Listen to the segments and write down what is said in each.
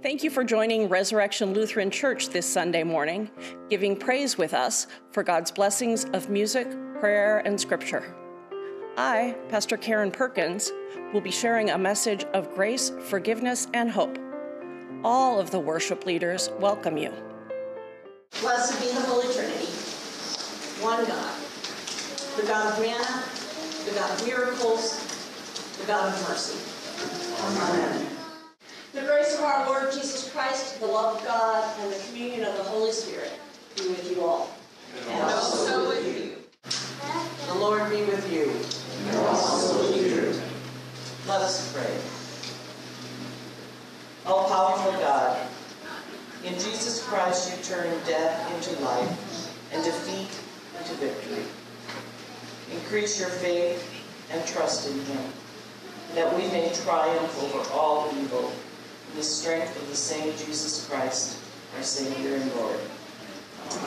Thank you for joining Resurrection Lutheran Church this Sunday morning, giving praise with us for God's blessings of music, prayer, and scripture. I, Pastor Karen Perkins, will be sharing a message of grace, forgiveness, and hope. All of the worship leaders welcome you. Blessed be the Holy Trinity, one God, the God of manna, the God of miracles, the God of mercy. Amen. The grace of our Lord Jesus Christ, the love of God, and the communion of the Holy Spirit be with you all. And also with you. The Lord be with you. And also with you. Let us pray. All powerful God, in Jesus Christ you turn death into life and defeat into victory. Increase your faith and trust in him, that we may triumph over all evil in the strength of the same Jesus Christ, our Savior and Lord.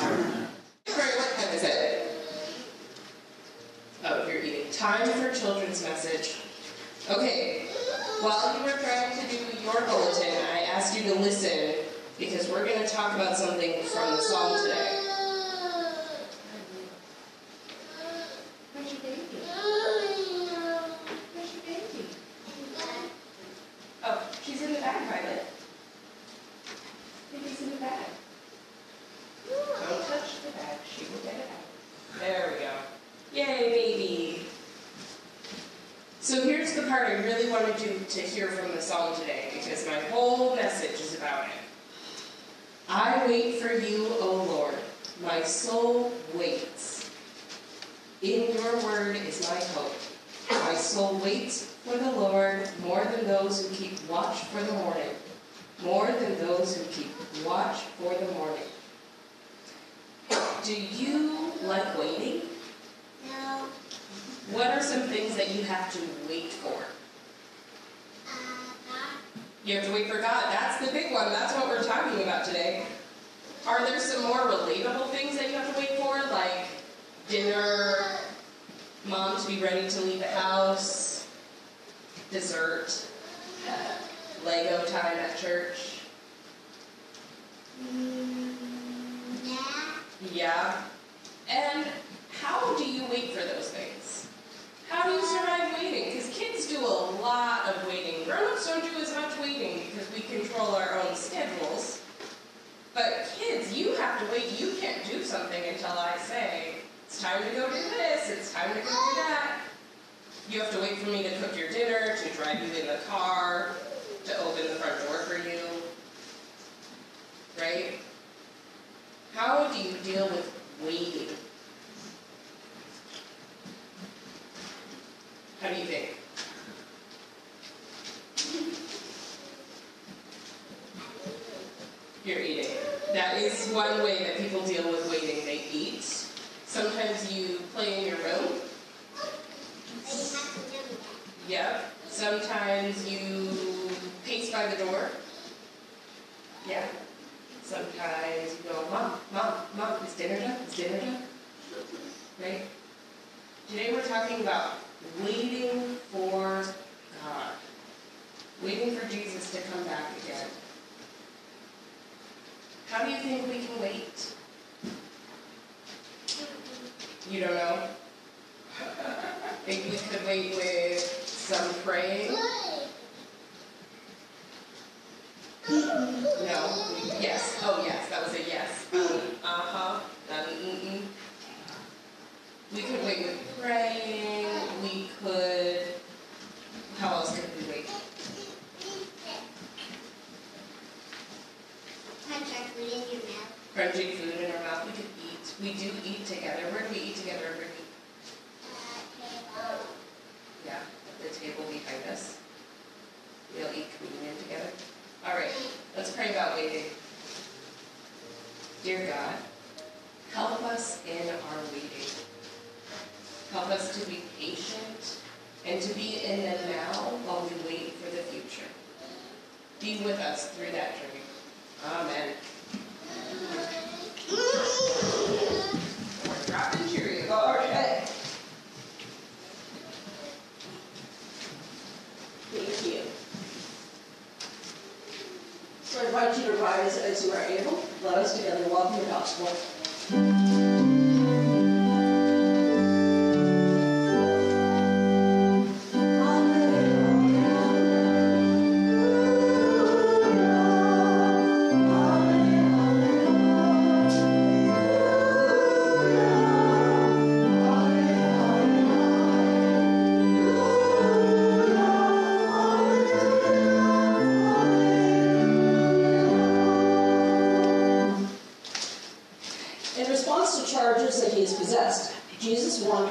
Amen. What time is it? Oh, you're eating. Time for children's message. Okay, while you were trying to do your bulletin, I asked you to listen because we're going to talk about something from the psalm today. Where's your baby? Where's your baby? Oh, she's in the bag, Violet. Baby's in the bag. Don't touch the bag. She will get it out. There we go. Yay, baby. So here's the part I really wanted you to hear from the song today because my whole message is about it. I wait for you, O Lord. My soul waits. In your word is my hope. My soul waits for the Lord more than those who keep watch for the morning. More than those who keep watch for the morning. Do you like waiting? No. What are some things that you have to wait for? Uh, God. You have to wait for God. That's the big one. That's what we're talking about today. Are there some more relatable things that you have to wait for, like dinner, mom to be ready to leave the house, dessert, uh, Lego time at church? Yeah. Yeah. And how do you wait for those things? How do you survive waiting? Because kids do a lot of waiting. Grown-ups don't do as much waiting because we control our own schedules. But kids, you have to wait. You can't do something until I say, it's time to go do this, it's time to go do that. You have to wait for me to cook your dinner, to drive you in the car, to open the front door for you. Right? How do you deal with waiting? How do you think? You're eating. That is one way that people deal with waiting. Sometimes you play in your room. Yep. Sometimes you pace by the door. Yeah. Sometimes you go, Mom, Mom, Mom, is dinner done? Is dinner done? Right? Today we're talking about waiting for God. Waiting for Jesus to come back again. How do you think we can wait? You don't know? Think we could wait with some praying? No. Yes. Oh, yes. That was a yes. Um, uh-huh. Um, mm-mm. We could wait with praying. We could. How else could we wait? Punch our food in your mouth. Crunching food in our mouth. We could eat. We do eat together. Where do we eat together every week? Uh, table. Yeah, at the table behind us. We'll eat communion together. All right, let's pray about waiting. Dear God, help us in our waiting. Help us to be patient and to be in the now while we wait for the future. Be with us through that journey. Amen.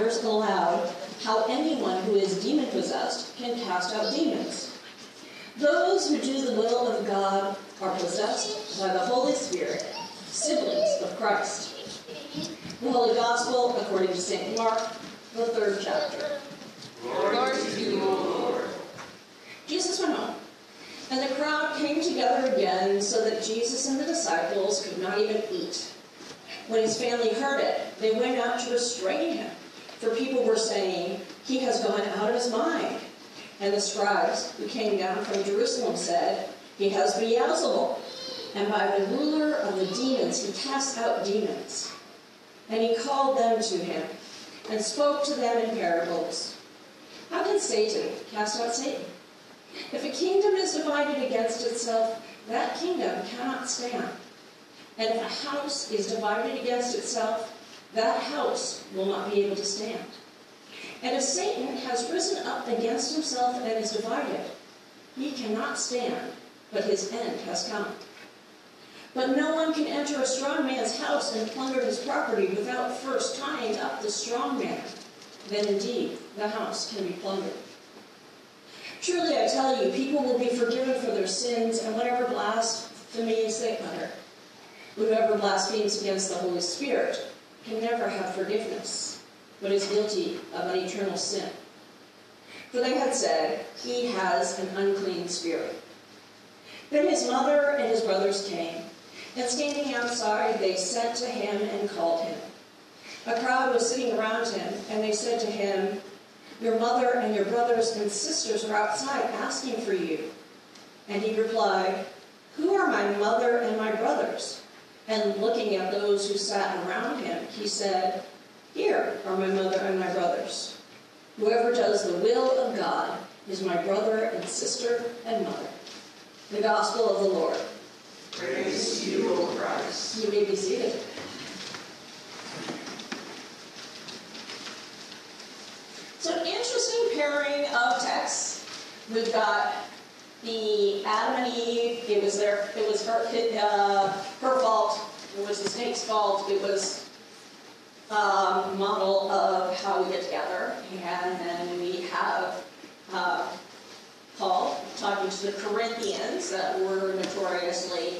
Jesus wonders aloud how anyone who is demon possessed can cast out demons. Those who do the will of God are possessed by the Holy Spirit, siblings of Christ. The Holy Gospel according to St. Mark, the third chapter. Glory to you, O Lord. Jesus went home, and the crowd came together again so that Jesus and the disciples could not even eat. When his family heard it, they went out to restrain him, for people were saying, He has gone out of his mind. And the scribes who came down from Jerusalem said, He has Beelzebul, and by the ruler of the demons he casts out demons. And he called them to him, and spoke to them in parables. How can Satan cast out Satan? If a kingdom is divided against itself, that kingdom cannot stand. And if a house is divided against itself, that house will not be able to stand. And if Satan has risen up against himself and is divided, he cannot stand, but his end has come. But no one can enter a strong man's house and plunder his property without first tying up the strong man. Then indeed the house can be plundered. Truly I tell you, people will be forgiven for their sins and whatever blasphemies they utter. Whoever blasphemes against the Holy Spirit can never have forgiveness, but is guilty of an eternal sin. For they had said, He has an unclean spirit. Then his mother and his brothers came, and standing outside, they sent to him and called him. A crowd was sitting around him, and they said to him, Your mother and your brothers and sisters are outside asking for you. And he replied, Who are my mother and my brothers? And looking at those who sat around him, he said, Here are my mother and my brothers. Whoever does the will of God is my brother and sister and mother. The Gospel of the Lord. Praise to you, O Christ. You may be seated. So, an interesting pairing of texts. We've got the Adam and Eve. It was their. It was her. Uh, her fault. It was the snake's fault. It was um, model of how we get together. And then we have uh, Paul talking to the Corinthians that were notoriously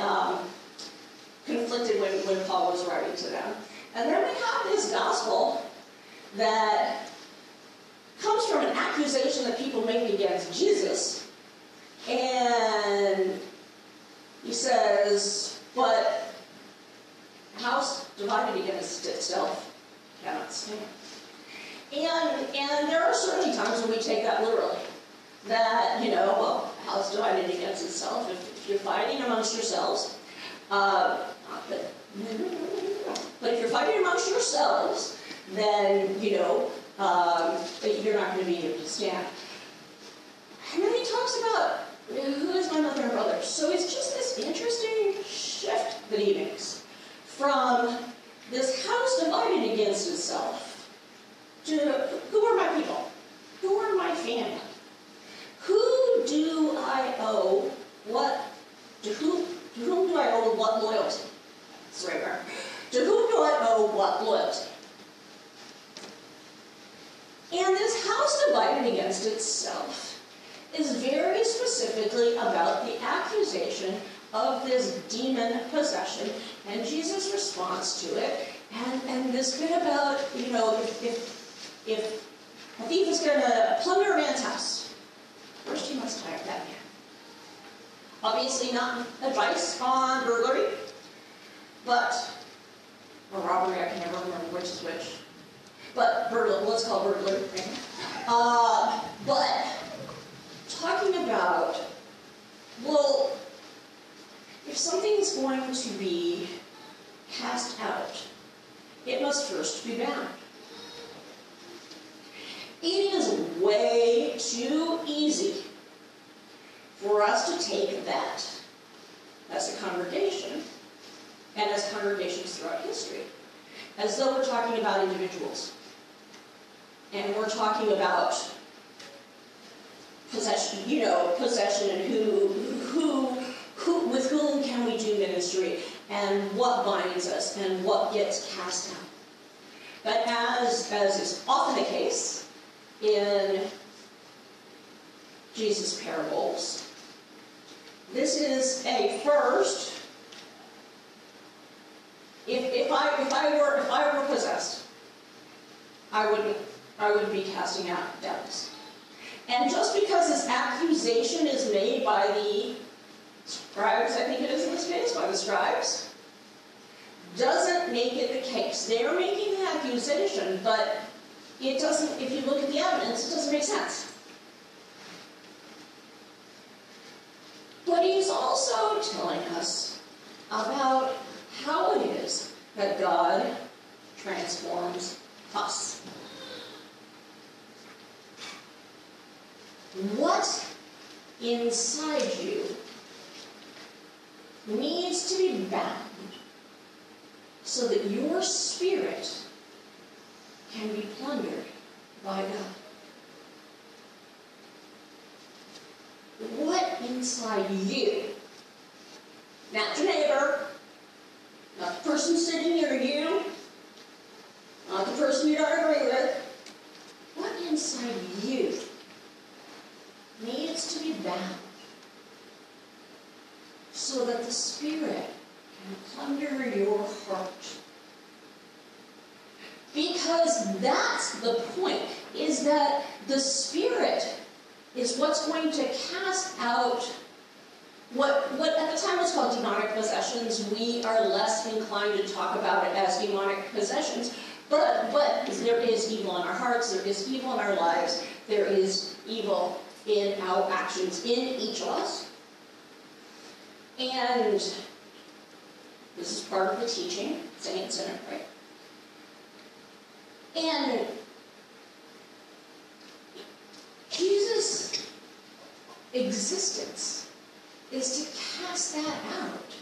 um, conflicted when, when Paul was writing to them. And then we have this gospel that comes from an accusation that people make against Jesus. And he says, but house divided against itself cannot stand. And, and there are certainly times when we take that literally. That, you know, well, house divided against itself. If, if you're fighting amongst yourselves, uh, that, but if you're fighting amongst yourselves, then, you know, um, you're not going to be able to stand. And then he talks about who is my mother and brother. So it's just this interesting shift that he makes from this house divided against itself to who are my people? Who are my family? Who do I owe what? To who? To whom do I owe what loyalty? That's right. To whom do I owe what loyalty? And this house divided against itself is very specifically about the accusation of this demon possession and Jesus' response to it. And, and this bit about, you know, if, if, if a thief is going to plunder a man's house, first he must hire that man. Obviously, not advice on burglary, but, or robbery, I can never remember which is which. But burglary, let's call burglary. Uh, but talking about, well, if something's going to be cast out, it must first be bound. It is way too easy for us to take that as a congregation and as congregations throughout history as though we're talking about individuals. And we're talking about possession, you know, possession and who, who, who, with whom can we do ministry and what binds us and what gets cast out. But as, as is often the case in Jesus' parables, this is a first if, if I if I were if I were possessed, I wouldn't I would be casting out devils. And just because this accusation is made by the scribes, I think it is in this case, by the scribes, doesn't make it the case. They're making the accusation, but it doesn't, if you look at the evidence, it doesn't make sense. But he's also telling us about how it is that God transforms us. What inside you needs to be bound so that your spirit can be plundered by God? What inside you, not your neighbor, not the person sitting near you, not the person you don't agree with. What inside you needs to be bound so that the Spirit can plunder your heart? Because that's the point, is that the Spirit is what's going to cast out what, what at the time was called demonic possessions, we are less inclined to talk about it as demonic possessions. But, but there is evil in our hearts, there is evil in our lives, there is evil in our actions in each of us. And this is part of the teaching, saints in it, right? And Jesus' existence is to cast that out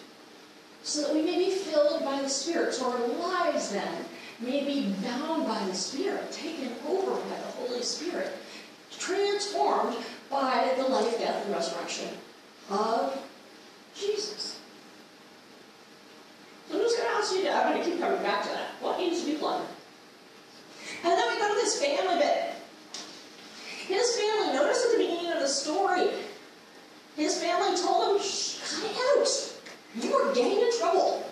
so that we may be filled by the Spirit. So our lives then may be bound by the Spirit, taken over by the Holy Spirit, transformed by the life, death, and resurrection of Jesus. So I'm just going to ask you to, I'm going to keep coming back to that. What needs to be plundered? And then we go to this family bit. His family, notice at the beginning of the story, his family told him, Shh, cut it out. You are getting in trouble.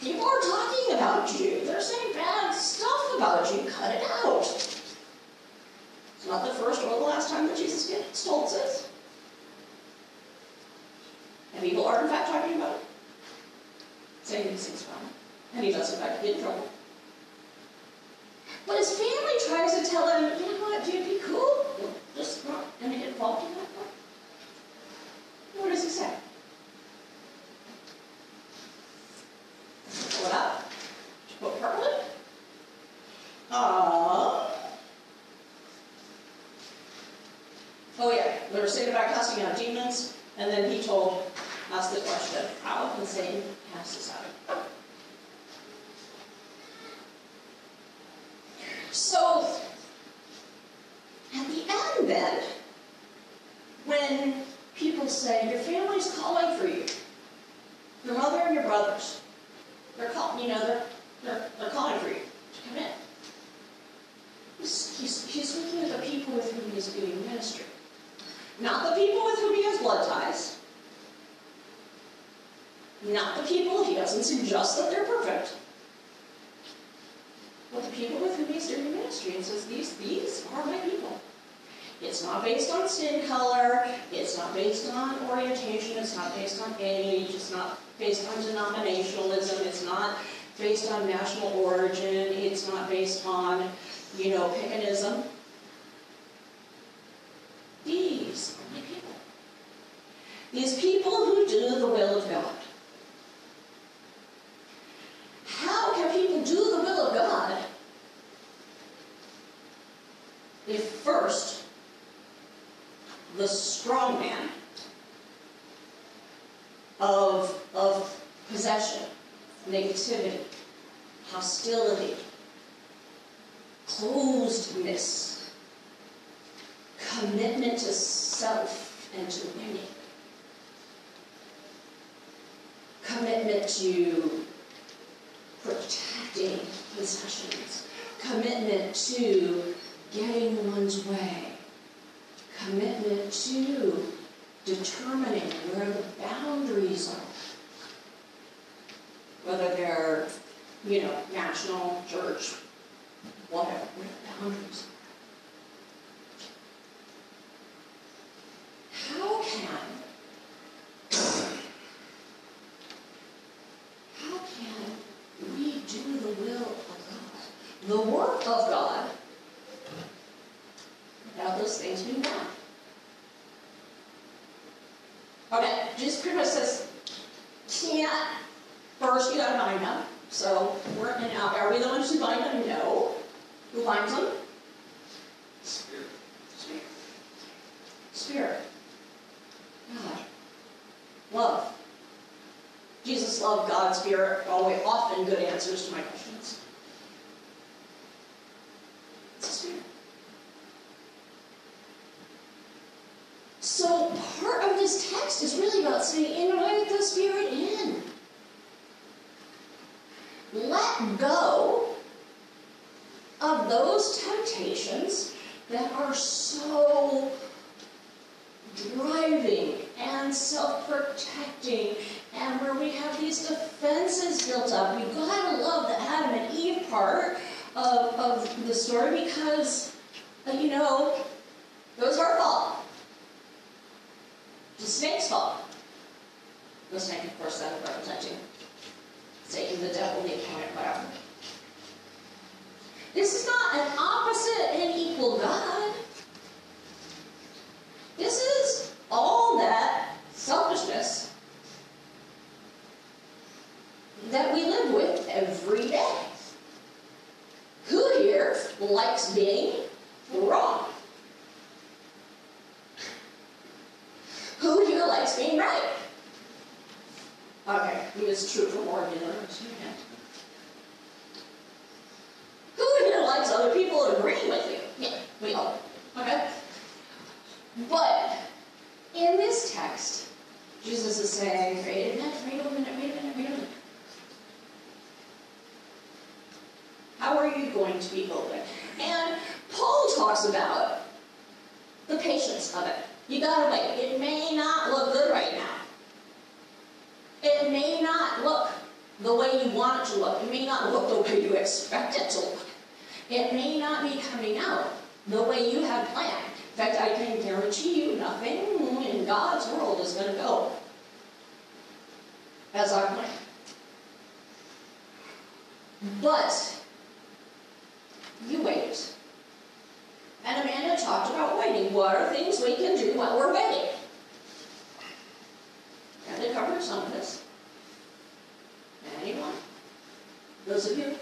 People are talking about you. They're saying bad stuff about you. Cut it out. It's not the first or the last time that Jesus gets told this. And people are, in fact, talking about it. Saying these things about him. And he does, in fact, get in trouble. But his family tries to tell him, you know what, dude, be cool. Just not going to get involved in that part. What does he say? What up? What Parkland? Uh, oh yeah, they were saying about casting out demons, and then he told us the question, how can So, at the end then, when people say, your family's calling for you, your mother and your brothers, they're calling, you know, they're, they're, they're calling for you to come in. He's, he's, he's looking at the people with whom he's doing ministry. Not the people with whom he has blood ties. Not the people, he doesn't suggest that they're perfect. But the people with whom he's doing ministry and says, these, these are my people. It's not based on skin color, it's not based on orientation, it's not based on age, it's not based on denominationalism, it's not based on national origin, it's not based on, you know, paganism. These are my people. These people who do the will of God. Answers to my questions. It's the Spirit. So part of this text is really about saying, invite the Spirit in. Let go of those temptations that are so driving and self-protecting and where we have these defenses built up. You gotta love the Adam and Eve part of, of the story because, uh, you know, it was our fault. The snake's fault. The snake, of course, that is representing Satan, the devil, the opponent, whatever. This is not an opposite and equal God. This is all that selfishness that we live with every day. Who here likes being wrong? Who here likes being right? Okay, it's true for more than others. Who here likes other people agreeing with you? Yeah, we all. Okay? But in this text, Jesus is saying, wait a minute, wait a minute, wait a minute, wait a minute. How are you going to be open? And Paul talks about the patience of it. You gotta wait. It may not look good right now. It may not look the way you want it to look. It may not look the way you expect it to look. It may not be coming out the way you had planned. In fact, I can guarantee you nothing in God's world is going to go as I planned. But you wait. And Amanda talked about waiting. What are things we can do while we're waiting? And they covered some of this. Anyone? Those of you?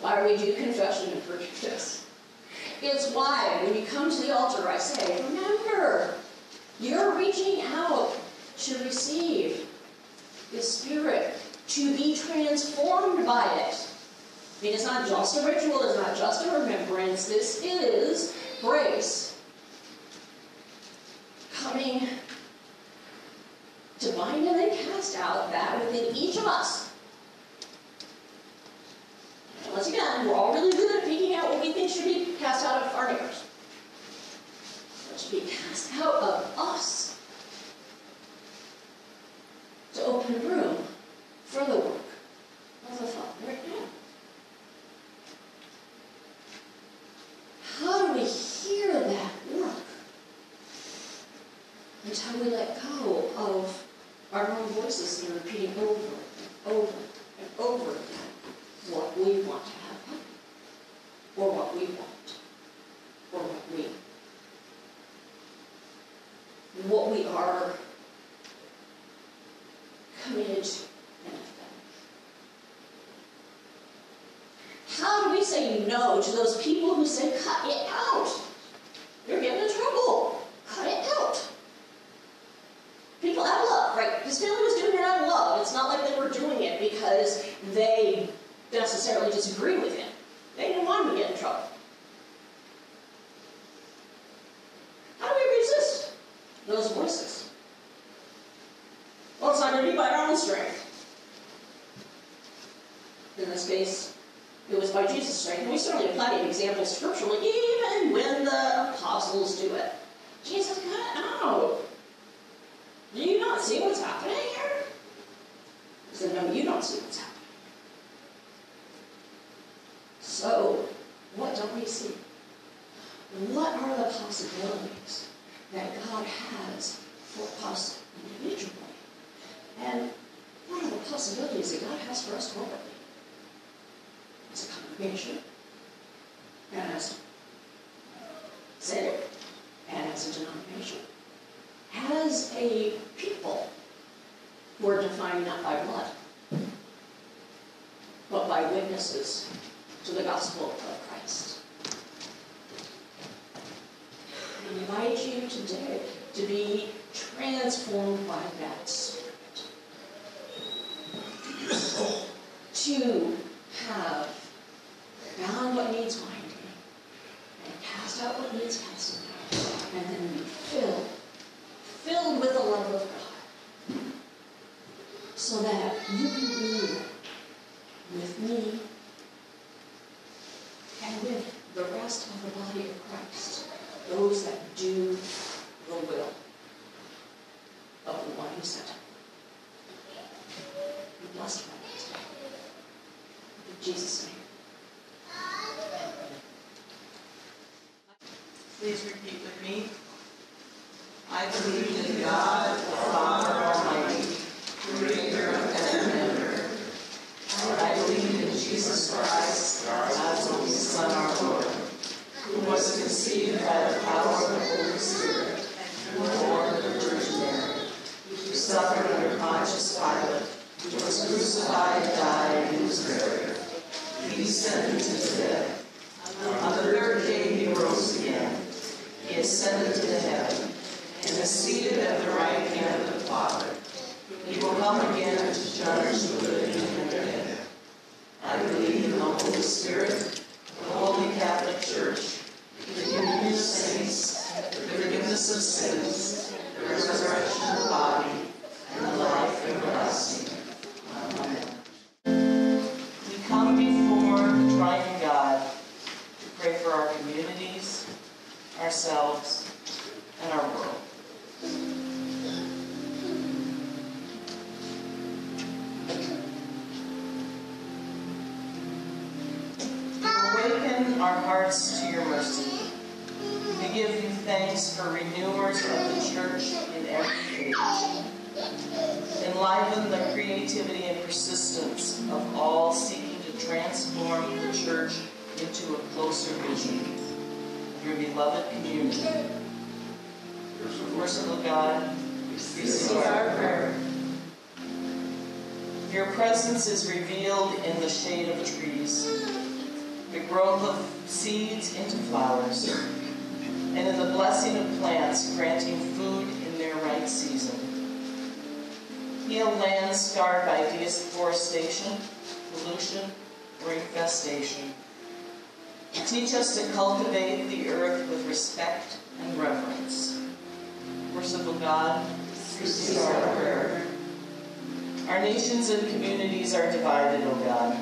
why we do confession and forgiveness. It's why when you come to the altar, I say, remember, you're reaching out to receive the Spirit, to be transformed by it. I mean, it's not just a ritual, it's not just a remembrance. This is grace coming to bind and then cast out that within each of us is repeating over and over and over again what we want to happen, or what we want, or what we, what we are you don't see the time. Any? be sentenced to death. On the third day he rose again. He ascended to heaven and is seated at the right hand of the Father. He will come again to judge the living and the dead. I believe in the Holy Spirit, the Holy Catholic Church, the communion of saints, the forgiveness of sins, the resurrection of the body, creativity, and persistence of all seeking to transform the church into a closer vision. Your beloved communion. Merciful God, receive our prayer. Your presence is revealed in the shade of trees, the growth of seeds into flowers, and in the blessing of plants granting food in their right season heal land scarred by deforestation, pollution, or infestation. Teach us to cultivate the earth with respect and reverence. Merciful God, receive our prayer. Our nations and communities are divided, O God.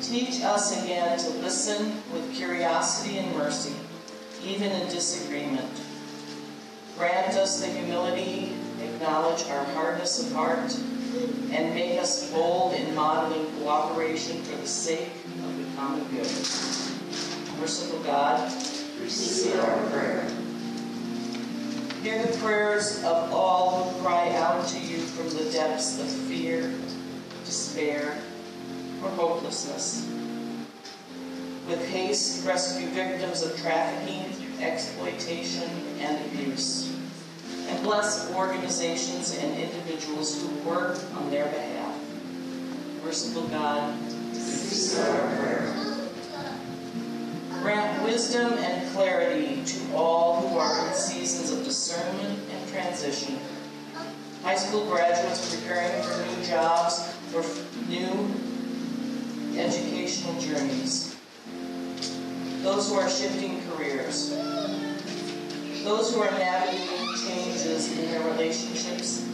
Teach us again to listen with curiosity and mercy, even in disagreement. Grant us the humility acknowledge our hardness of heart, and make us bold in modeling cooperation for the sake of the common good. Merciful God, receive our prayer. Hear the prayers of all who cry out to you from the depths of fear, despair, or hopelessness. With haste, rescue victims of trafficking, exploitation, and abuse. Bless organizations and individuals who work on their behalf. Merciful God. Grant wisdom and clarity to all who are in seasons of discernment and transition. High school graduates preparing for new jobs or new educational journeys. Those who are shifting careers. Those who are navigating changes in their relationships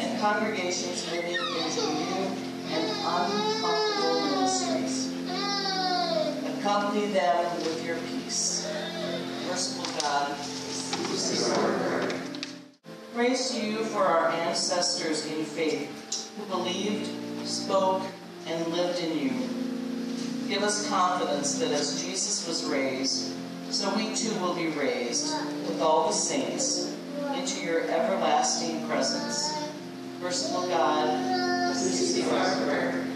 and congregations living into new and uncomfortable ministries. Accompany them with your peace. Merciful God. Praise to you for our ancestors in faith who believed, spoke, and lived in you. Give us confidence that as Jesus was raised, so we too will be raised with all the saints into your everlasting presence. Merciful God, receive our prayer.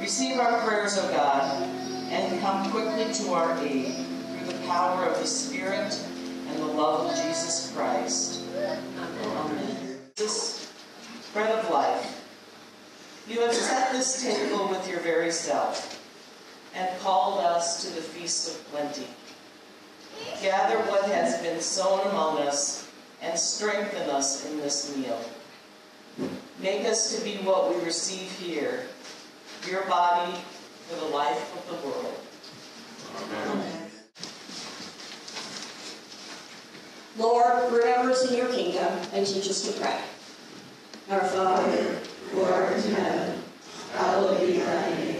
Receive our prayers, O God, and come quickly to our aid through the power of the Spirit and the love of Jesus Christ. Amen. This bread of life, you have set this table with your very self and called us to the feast of plenty. Gather what has been sown among us and strengthen us in this meal. Make us to be what we receive here, your body for the life of the world. Amen. Lord, remember us in your kingdom and teach us to pray. Our Father, who art in heaven, hallowed be thy name.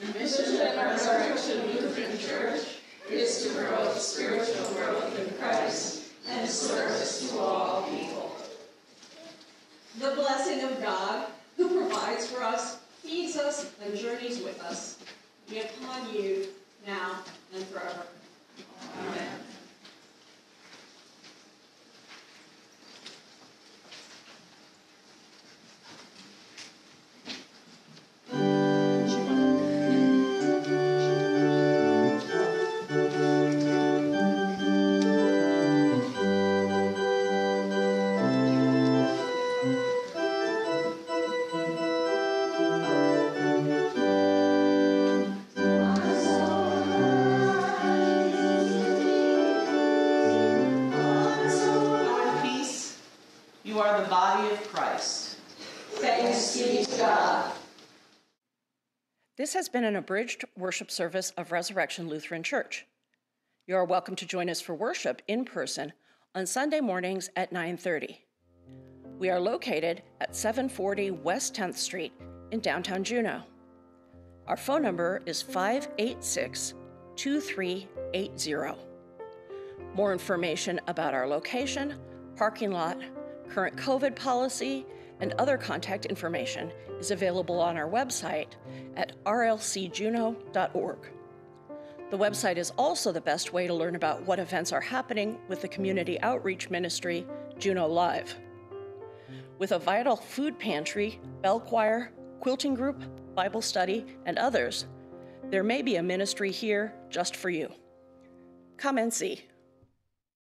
The mission of Resurrection Lutheran Church is to promote spiritual growth in Christ and service to all people. The blessing of God, who provides for us, feeds us, and journeys with us, be upon you now and forever. Amen. Body of Christ. Thanks be to God. This has been an abridged worship service of Resurrection Lutheran Church. You are welcome to join us for worship in person on Sunday mornings at 9:30. We are located at 740 West 10th Street in downtown Juneau. Our phone number is 586 2380. More information about our location, parking lot, current COVID policy, and other contact information is available on our website at rlcjuneau.org. The website is also the best way to learn about what events are happening with the community outreach ministry, Juneau Live. With a vital food pantry, bell choir, quilting group, Bible study, and others, there may be a ministry here just for you. Come and see.